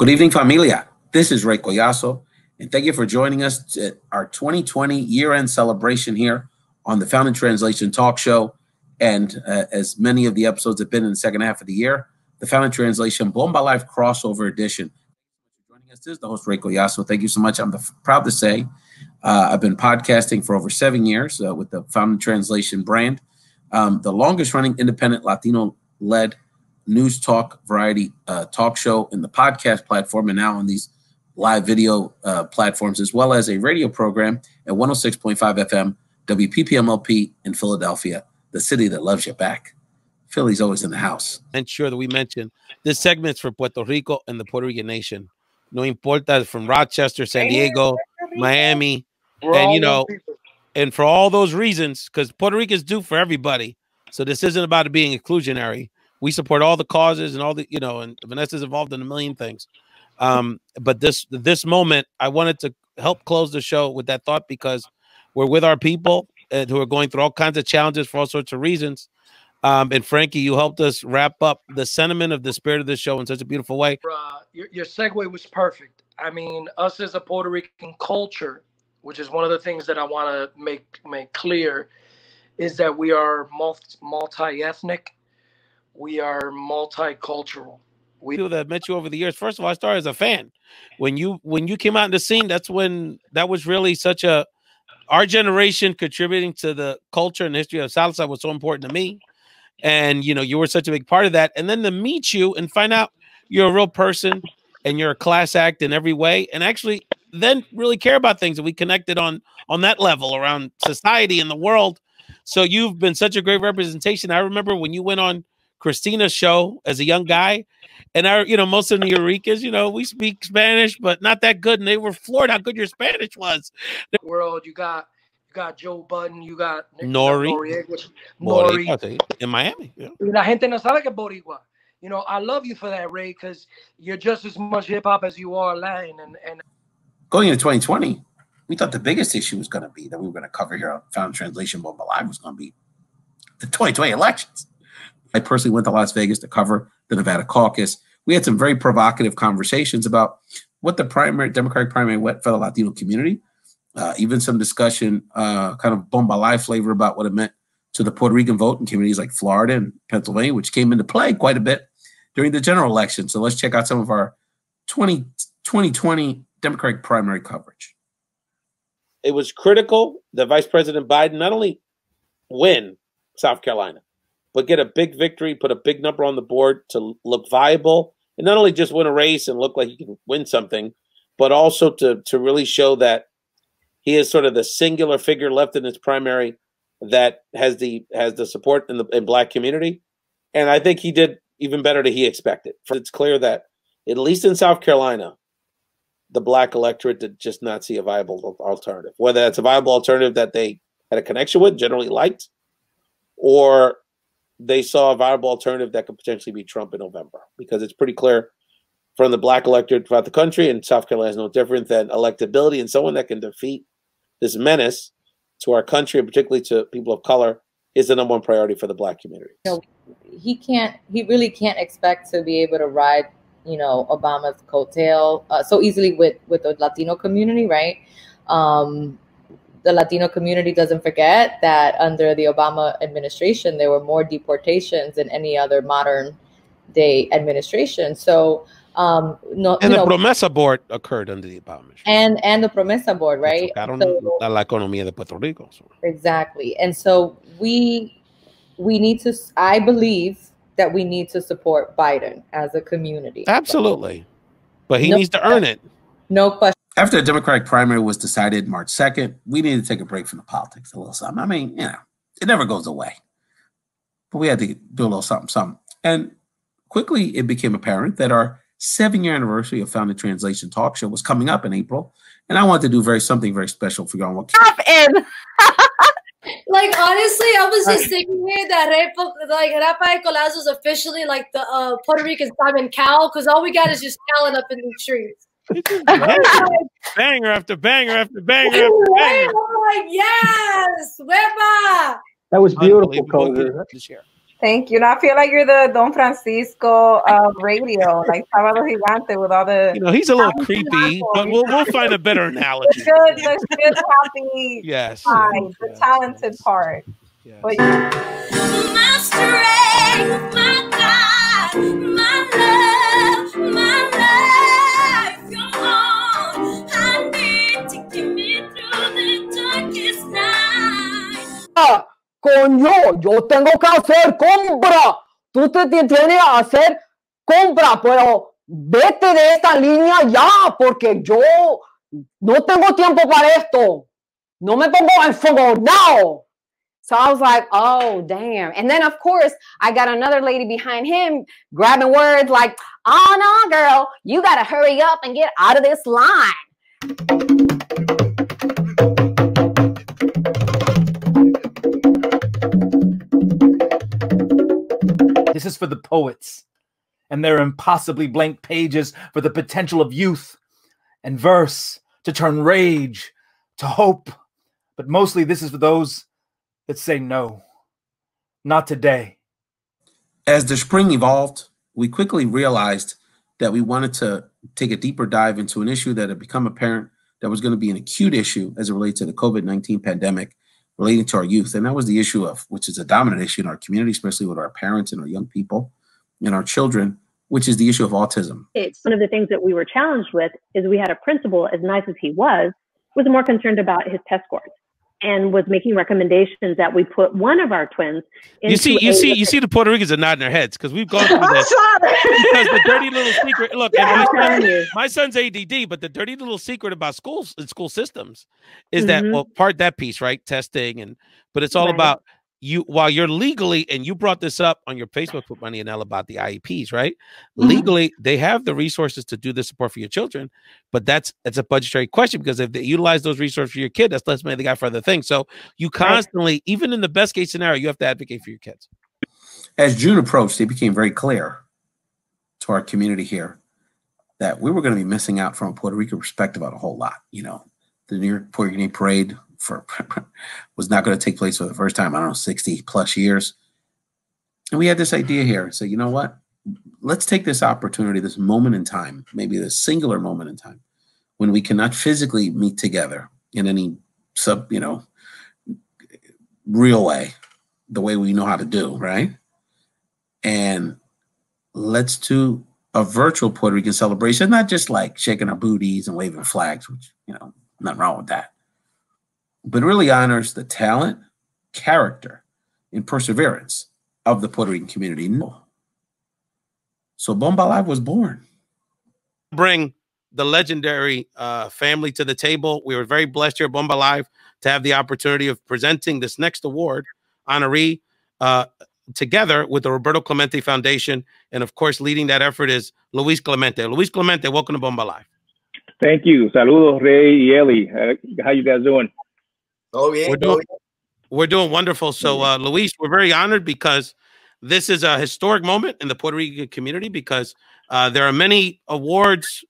Good evening, familia. This is Ray Collazo, and thank you for joining us at our 2020 year-end celebration here on the Found in Translation Talk Show. And uh, as many of the episodes have been in the second half of the year, the Found in Translation Bomba Live crossover edition. Joining us is the host Ray Collazo. Thank you so much. I'm the, proud to say uh, I've been podcasting for over seven years uh, with the Found in Translation brand, um, the longest-running independent Latino-led news talk variety uh, talk show in the podcast platform and now on these live video uh, platforms, as well as a radio program at 106.5 FM, WPPMLP in Philadelphia, the city that loves you back. Philly's always in the house. And sure that we mentioned this segment's for Puerto Rico and the Puerto Rican nation. No importa from Rochester, San Diego, Miami, and you know, and for all those reasons, because Puerto Rico is due for everybody. So this isn't about it being inclusionary we support all the causes and all the you know and vanessa's involved in a million things. Um but this this moment i wanted to help close the show with that thought because we're with our people and who are going through all kinds of challenges for all sorts of reasons. Um and frankie you helped us wrap up the sentiment of the spirit of this show in such a beautiful way. Uh, your, your segue was perfect. I mean us as a puerto rican culture which is one of the things that i want to make make clear is that we are multi multi-ethnic we are multicultural. We people that met you over the years. First of all, I started as a fan. When you when you came out in the scene, that's when that was really such a our generation contributing to the culture and history of Southside was so important to me. And you know, you were such a big part of that. And then to meet you and find out you're a real person and you're a class act in every way, and actually then really care about things. And we connected on on that level around society and the world. So you've been such a great representation. I remember when you went on Cristina's show as a young guy. And our, you know, most of the Eureka's, you know, we speak Spanish, but not that good. And they were floored how good your Spanish was. World, you got you got Joe Budden, you got Nori, Nori, Nori. in Miami. Yeah. La gente no sabe que Boricua. You know, I love you for that, Ray, because you're just as much hip hop as you are Latin. And, and going into 2020, we thought the biggest issue was going to be that we were going to cover here on Found Translation Bomba Live was going to be the 2020 elections. I personally went to Las Vegas to cover the Nevada caucus. We had some very provocative conversations about what the primary Democratic primary went for the Latino community. Uh, even some discussion, uh, kind of bomba live flavor about what it meant to the Puerto Rican vote in communities like Florida and Pennsylvania, which came into play quite a bit during the general election. So let's check out some of our 20, 2020 Democratic primary coverage. It was critical that Vice President Biden not only win South Carolina, but get a big victory, put a big number on the board to look viable, and not only just win a race and look like he can win something, but also to to really show that he is sort of the singular figure left in his primary that has the has the support in the in black community. And I think he did even better than he expected. It's clear that at least in South Carolina, the black electorate did just not see a viable alternative. Whether that's a viable alternative that they had a connection with, generally liked, or they saw a viable alternative that could potentially be Trump in November because it's pretty clear from the black electorate throughout the country, and South Carolina is no different than electability and someone that can defeat this menace to our country and particularly to people of color is the number one priority for the black community. You know, he can't, he really can't expect to be able to ride, you know, Obama's coattail uh, so easily with with the Latino community, right? Um, the Latino community doesn't forget that under the Obama administration, there were more deportations than any other modern day administration. So, um, no, and the know, Promesa board occurred under the Obama And and the Promesa board, right? I don't so, know la economía de Puerto Rico. So. Exactly. And so we we need to I believe that we need to support Biden as a community. Absolutely. But he no, needs to earn it. No question. After the Democratic primary was decided March 2nd, we needed to take a break from the politics a little something. I mean, you know, it never goes away. But we had to do a little something, something. And quickly it became apparent that our seven year anniversary of Found in Translation Talk Show was coming up in April. And I wanted to do very something very special for y'all. Stop in. like honestly, I was just thinking here that Repo, like Rafael Collazo is officially like the uh, Puerto Rican Simon Cowell because all we got is just Callan up in the streets. Banger after banger after banger after banger. Oh, yes, Weba. That was beautiful, Koger. Thank you. And I feel like you're the Don Francisco of radio, like Sábado Gigante with all the. You know, he's a little creepy, but we'll, we'll find a better analogy. The good, the good, happy Yes. side, the yes, talented part. yes. But coño, yo tengo que hacer compra. Tú te ti- tienes que hacer compra, pero vete de esta línea ya, porque yo no tengo tiempo para esto. No me pongo en fuego now. So I was like, oh, damn. And then, of course, I got another lady behind him grabbing words like, oh, no, girl, you got to hurry up and get out of this line. This is for the poets and their impossibly blank pages for the potential of youth and verse to turn rage to hope. But mostly, this is for those that say no, not today. As the spring evolved, we quickly realized that we wanted to take a deeper dive into an issue that had become apparent that was going to be an acute issue as it relates to the COVID 19 pandemic relating to our youth. And that was the issue of, which is a dominant issue in our community, especially with our parents and our young people and our children, which is the issue of autism. it's one of the things that we were challenged with is we had a principal, as nice as he was, was more concerned about his test scores and was making recommendations that we put one of our twins You see, you see, you see the Puerto Ricans are nodding their heads because we've gone through this. because the dirty little secret. Look, Yeah, my, son, my son's ADD, but the dirty little secret about schools and school systems is that Mhm. well, part that piece, right? Testing and, but it's all Right. about you while you're legally, and you brought this up on your Facebook with Money and L about the IEPs, right? Mm-hmm. Legally, they have the resources to do the support for your children, but that's it's a budgetary question because if they utilize those resources for your kid, that's less money they got for other things. So you constantly, even in the best case scenario, you have to advocate for your kids. As June approached, it became very clear to our community here that we were going to be missing out from a Puerto Rican perspective on a whole lot. You know, the New York Puerto Rican Parade for was not going to take place for the first time. I don't know, sixty plus years, and we had this idea here. So you know what? Let's take this opportunity, this moment in time, maybe this singular moment in time, when we cannot physically meet together in any sub, you know, real way, the way we know how to do, right? And let's do a virtual Puerto Rican celebration, not just like shaking our booties and waving flags, which, you know, nothing wrong with that, but really honors the talent, character, and perseverance of the Puerto Rican community. No. So Bomba Live was born. bring the legendary uh, family to the table. We were very blessed here at Bomba Live to have the opportunity of presenting this next award honoree uh, together with the Roberto Clemente Foundation. And of course, leading that effort is Luis Clemente. Luis Clemente, welcome to Bomba Live. Thank you. Saludos, Ray y Eli. Uh, how you guys doing? Todo yeah. We're todo doing, we're doing wonderful. So, uh, Luis, we're very honored because this is a historic moment in the Puerto Rican community because uh, there are many awards,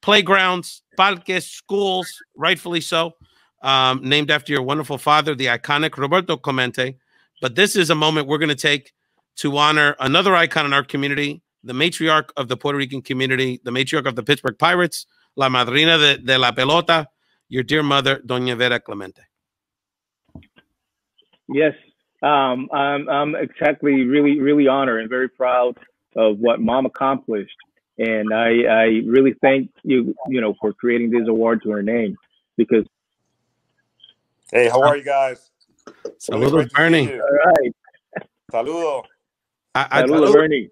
playgrounds, parques, schools, rightfully so, um, named after your wonderful father, the iconic Roberto Clemente. But this is a moment we're going to take to honor another icon in our community, the matriarch of the Puerto Rican community, the matriarch of the Pittsburgh Pirates, La Madrina de, de la Pelota, your dear mother, Doña Vera Clemente. Yes, um, I'm, I'm exactly really, really honored and very proud of what Mom accomplished. And I, I really thank you, you know, for creating this award to her name because. Hey, how are you guys? Saludos, great to see Bernie. you. All right. Saludo. I, I, Saludos, Bernie.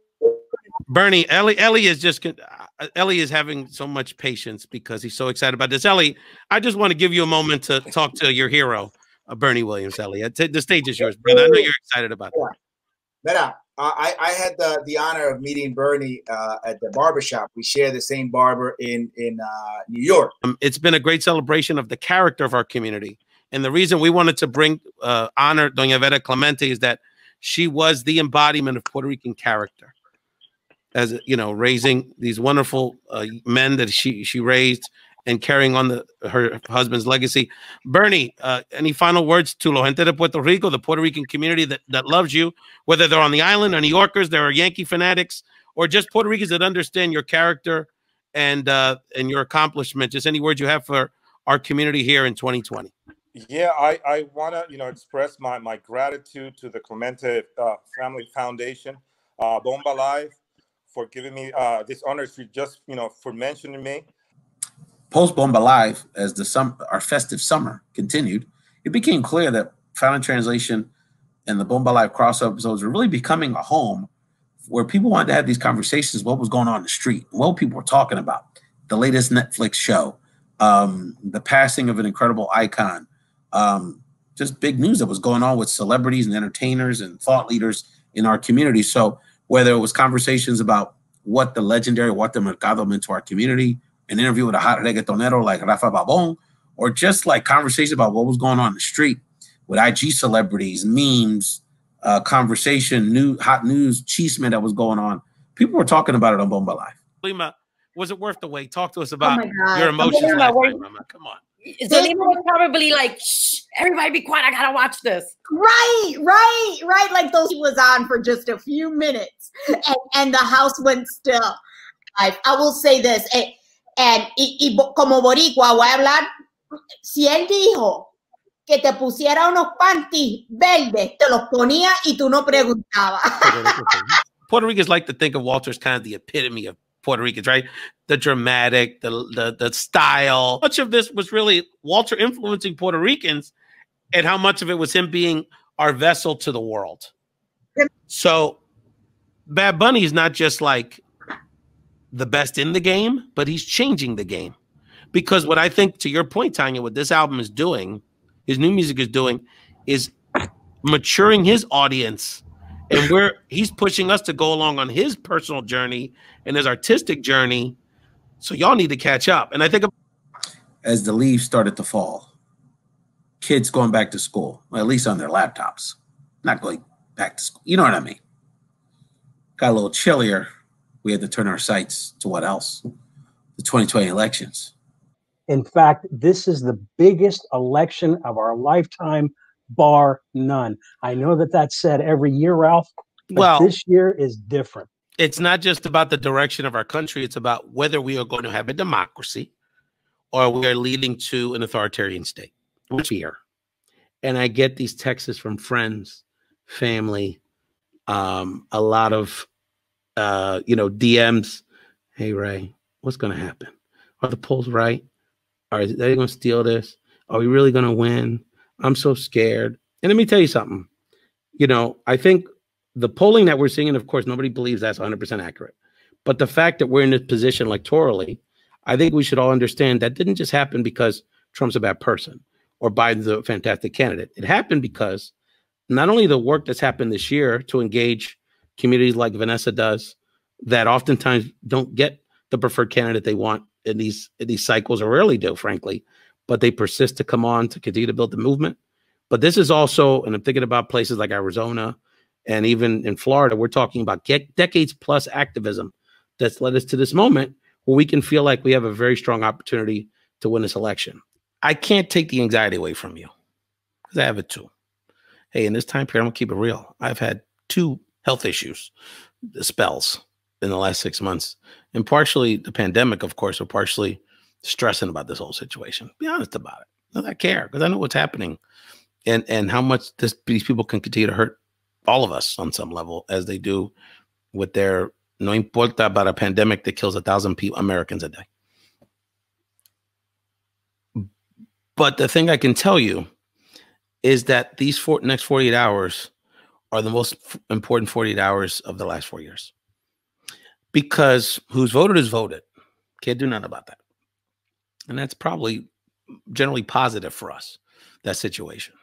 Bernie, Ellie, Ellie is just con- uh, Ellie is having so much patience because he's so excited about this. Ellie, I just want to give you a moment to talk to your hero, uh, Bernie Williams. Ellie, Uh, the stage is yours, brother. I know you're excited about that. Mira, I, I had the, the honor of meeting Bernie uh, at the barbershop. We share the same barber in, in uh, New York. Um, it's been a great celebration of the character of our community, and the reason we wanted to bring uh, honor Doña Vera Clemente is that she was the embodiment of Puerto Rican character. As you know, raising these wonderful uh, men that she she raised, and carrying on the her husband's legacy. Bernie, uh, any final words to La Gente de Puerto Rico, the Puerto Rican community that, that loves you, whether they're on the island or New Yorkers, there are Yankee fanatics, or just Puerto Ricans that understand your character and uh, and your accomplishment. Just any words you have for our community here in 2020. Yeah, I, I want to, you know, express my, my gratitude to the Clemente uh, Family Foundation, uh, Bomba Live, for giving me uh, this honor to just, you know, for mentioning me. Post Bomba Live, as the sum, our festive summer continued, it became clear that Found Translation and the Bomba Live crossover episodes were really becoming a home where people wanted to have these conversations. What was going on in the street? What people were talking about? The latest Netflix show, um, the passing of an incredible icon, um, just big news that was going on with celebrities and entertainers and thought leaders in our community. So whether it was conversations about what the legendary Walter Mercado meant to our community, an interview with a hot reggaetonero like Rafa Pabön, or just like conversation about what was going on in the street with IG celebrities, memes, uh, conversation, new hot news, chisme that was going on. People were talking about it on Bomba Live. Lima, was it worth the wait? Talk to us about my God. your emotions. Lima, last night, Mama. Come on. Zelina was probably like, Shh, everybody be quiet. I gotta watch this. Right, right, right. Like those was on for just a few minutes, and, and the house went still. I, I will say this, eh, and y, y como boricua voy a hablar. Si él dijo que te pusiera unos panties verdes, te los ponía y tú no preguntabas. Puerto Ricans like to think of Walter as kind of the epitome of Puerto Ricans, right? The dramatic, the the the style. Much of this was really Walter influencing Puerto Ricans, and how much of it was him being our vessel to the world. So, Bad Bunny is not just like the best in the game, but he's changing the game. Because what I think, to your point, Tanya, what this album is doing, his new music is doing, is maturing his audience and we're he's pushing us to go along on his personal journey and his artistic journey so y'all need to catch up and i think As the leaves started to fall, kids going back to school, at least on their laptops, not going back to school. You know what I mean? Got a little chillier. We had to turn our sights to what else? The 2020 elections. In fact, this is the biggest election of our lifetime, bar none. I know that that's said every year, Ralph. But Well- this year is different. it's not just about the direction of our country it's about whether we are going to have a democracy or we are leading to an authoritarian state which we are and i get these texts from friends family um a lot of uh you know dms hey ray what's going to happen? Are the polls right? Are they going to steal this? Are we really going to win? I'm so scared. And let me tell you something. You know i think the polling that we're seeing, and of course, nobody believes that's 100% accurate. But the fact that we're in this position electorally, I think we should all understand that didn't just happen because Trump's a bad person or Biden's a fantastic candidate. It happened because not only the work that's happened this year to engage communities like Vanessa does, that oftentimes don't get the preferred candidate they want in these in these cycles, or rarely do, frankly, but they persist to come on to continue to build the movement. But this is also, and I'm thinking about places like Arizona and even in Florida, we're talking about decades plus activism that's led us to this moment where we can feel like we have a very strong opportunity to win this election. I can't take the anxiety away from you because I have it too. Hey, in this time period, I'm gonna keep it real. I've had two health issues, spells in the last six months, and partially the pandemic, of course, but partially stressing about this whole situation. Be honest about it. I care because I know what's happening, and and how much this these people can continue to hurt all of us on some level as they do with their no importa about a pandemic that kills a thousand people Americans a day. But the thing I can tell you is that these four, next 48 hours are the most important 48 hours of the last four years. Because who's voted is voted. Can't do nothing about that. And that's probably generally positive for us, that situation.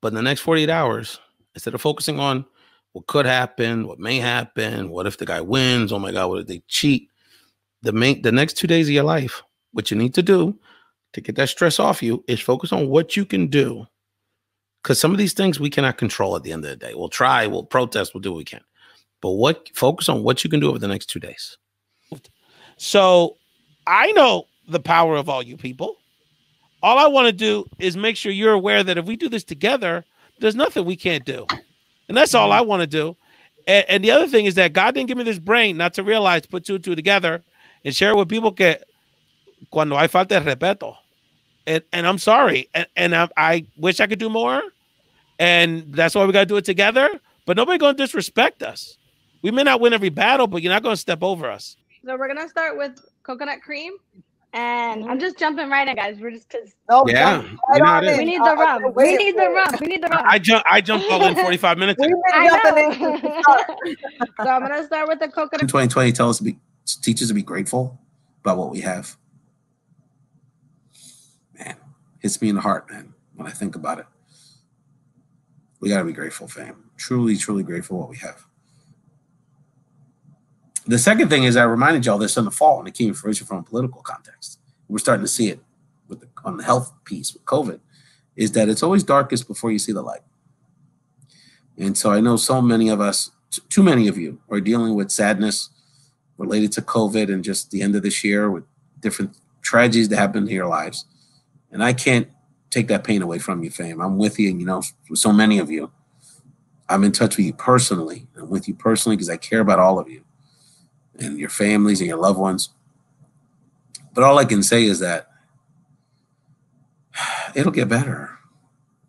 But in the next 48 hours, instead of focusing on what could happen, what may happen, what if the guy wins? Oh my God, what if they cheat? The main the next two days of your life, what you need to do to get that stress off you is focus on what you can do. Because some of these things we cannot control at the end of the day. We'll try, we'll protest, we'll do what we can. But what focus on what you can do over the next two days. So I know the power of all you people. All I want to do is make sure you're aware that if we do this together, there's nothing we can't do. And that's all mm-hmm. I want to do. And, and the other thing is that God didn't give me this brain not to realize, put two and two together and share it with people que cuando hay falta de respeto. And, and I'm sorry. And, and I, I wish I could do more. And that's why we got to do it together. But nobody going to disrespect us. We may not win every battle, but you're not going to step over us. So we're gonna start with coconut cream, and I'm just jumping right in, guys. We're just because Oh Yeah, you know we need the rum. We need the rum. We need the rum. I jump. I jumped all in 45 minutes. ago. I know. so I'm gonna start with the coconut. In 2020, tell us to be teach us to be grateful about what we have. Man, hits me in the heart, man, when I think about it. We gotta be grateful, fam. Truly, truly grateful what we have. The second thing is I reminded y'all this in the fall and it came to fruition from a political context. We're starting to see it with the, on the health piece with COVID, is that it's always darkest before you see the light. And so I know so many of us, too many of you, are dealing with sadness related to COVID and just the end of this year with different tragedies that happened in your lives. And I can't take that pain away from you, fam. I'm with you, and you know, so many of you. I'm in touch with you personally. I'm with you personally because I care about all of you and your families and your loved ones. But all I can say is that it'll get better.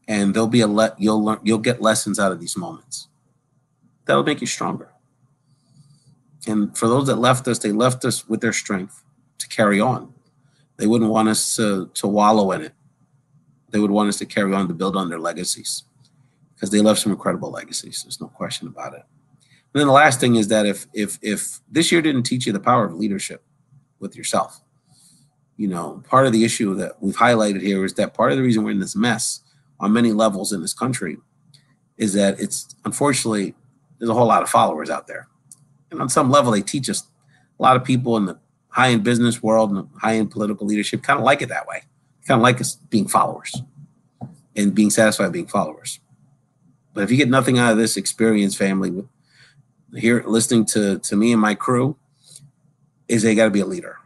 And there'll be a let you'll learn you'll get lessons out of these moments. That'll make you stronger. And for those that left us, they left us with their strength to carry on. They wouldn't want us to, to wallow in it. They would want us to carry on to build on their legacies because they left some incredible legacies. There's no question about it. And then the last thing is that if if if this year didn't teach you the power of leadership with yourself, you know, part of the issue that we've highlighted here is that part of the reason we're in this mess on many levels in this country is that it's unfortunately there's a whole lot of followers out there. And on some level, they teach us a lot of people in the high end business world and high end political leadership kind of like it that way. Kind of like us being followers and being satisfied being followers. But if you get nothing out of this experience, family, here listening to to me and my crew, is they got to be a leader.